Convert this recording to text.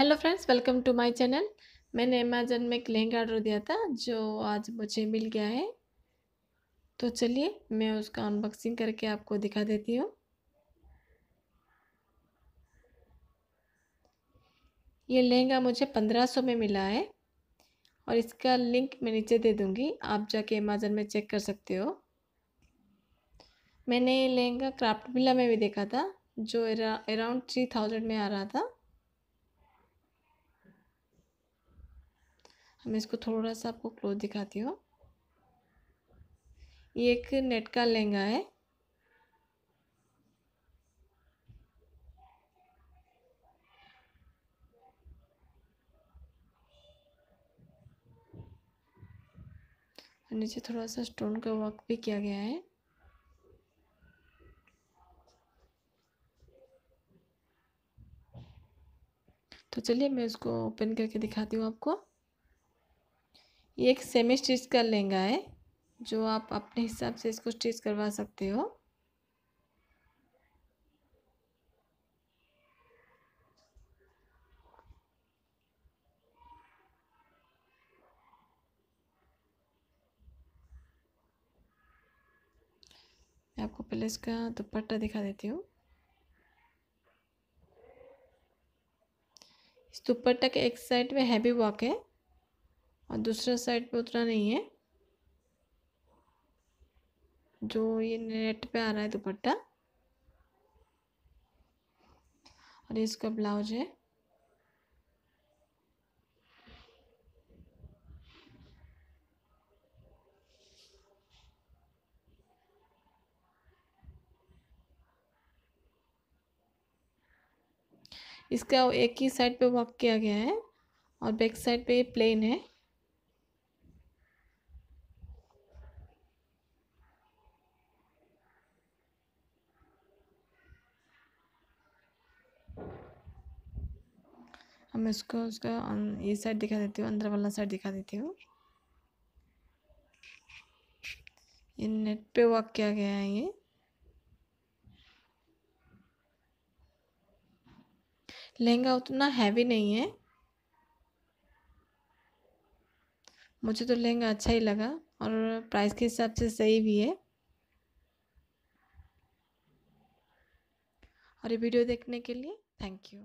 Hello friends welcome to my channel मैंने Amazon में एक लहंगा ऑर्डर दिया था, जो आज मुझे मिल गया है। तो चलिए, मैं उसका अनबॉक्सिंग करके आपको दिखा देती हूँ। ये लहंगा मुझे पंद्रह सौ में मिला है, और इसका लिंक मैं नीचे दे दूँगी। आप जाके अमेजन में चेक कर सकते हो। मैंने ये लहंगा क्राफ्ट मिला में भी देखा था, जो अराउंड थ्री थाउज़ेंड में आ रहा था। मैं इसको थोड़ा सा आपको क्लोज दिखाती हूँ। ये एक नेट का लहंगा है। नीचे थोड़ा सा स्टोन का वर्क भी किया गया है। तो चलिए मैं उसको ओपन करके दिखाती हूँ आपको। ये एक सेमी स्टिच का लहंगा है, जो आप अपने हिसाब से इसको स्टिच करवा सकते हो। मैं आपको पहले इसका दुपट्टा दिखा देती हूँ। इस दुपट्टा के एक साइड में हैवी वर्क है। और दूसरा साइड पे उतना नहीं है। जो ये नेट पे आ रहा है दुपट्टा। और ये इसका ब्लाउज है। इसका एक ही साइड पे वर्क किया गया है और बैक साइड पे प्लेन है। मैं उसको, उसका ये साइड दिखा देती हूँ, अंदर वाला साइड दिखा देती हूँ। ये नेट पे वर्क किया गया है ये। लहंगा उतना हैवी नहीं है। मुझे तो लहंगा अच्छा ही लगा और प्राइस के हिसाब से सही भी है। और ये वीडियो देखने के लिए थैंक यू